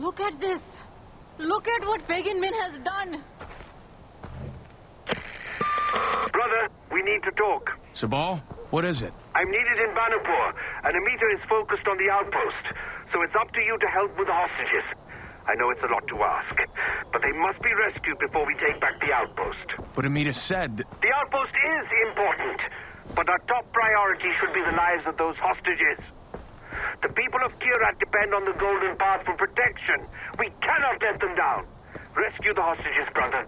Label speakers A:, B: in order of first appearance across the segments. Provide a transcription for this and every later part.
A: Look at this. Look at what Pagan Min has done.
B: Brother, we need to talk.
C: Sabal, what is it?
B: I'm needed in Banapur, and Amita is focused on the outpost. So it's up to you to help with the hostages. I know it's a lot to ask, but they must be rescued before we take back the outpost.
C: But Amita said...
B: The outpost is important, but our top priority should be the lives of those hostages. The people of Kyrat depend on the Golden Path for protection. We cannot let them down. Rescue the hostages, brother.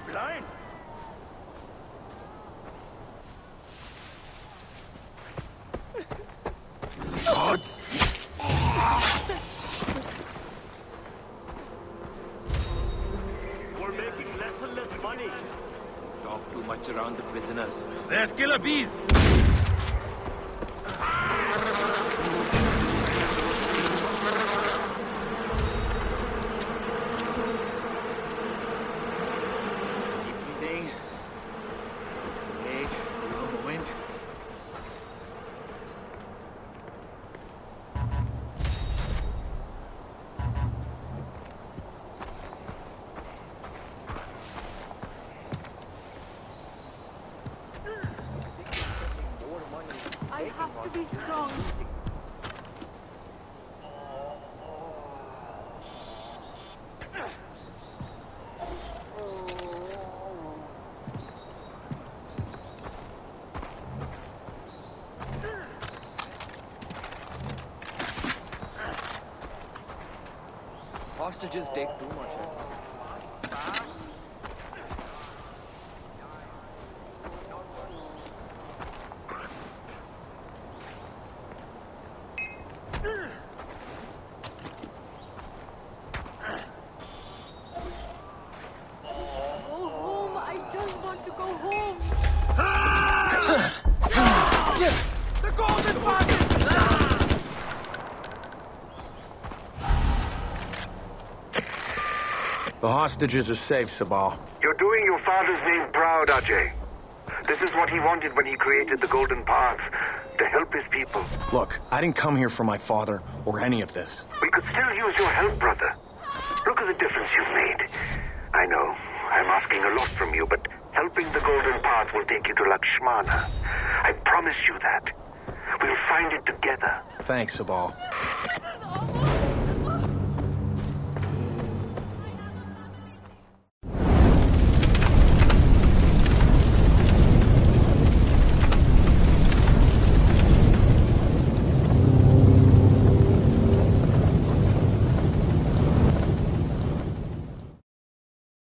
D: Think I'm blind? We're making less and less money.
E: Talk too much around the prisoners.
D: There's killer bees.
E: Keep breathing. Wait for a moment.
A: I have to be strong.
E: Hostages take too much.
C: The hostages are safe, Sabal.
B: You're doing your father's name proud, Ajay. This is what he wanted when he created the Golden Path, to help his people.
C: Look, I didn't come here for my father or any of this.
B: We could still use your help, brother. Look at the difference you've made. I know, I'm asking a lot from you, but helping the Golden Path will take you to Lakshmana. I promise you that. We'll find it together.
C: Thanks, Sabal.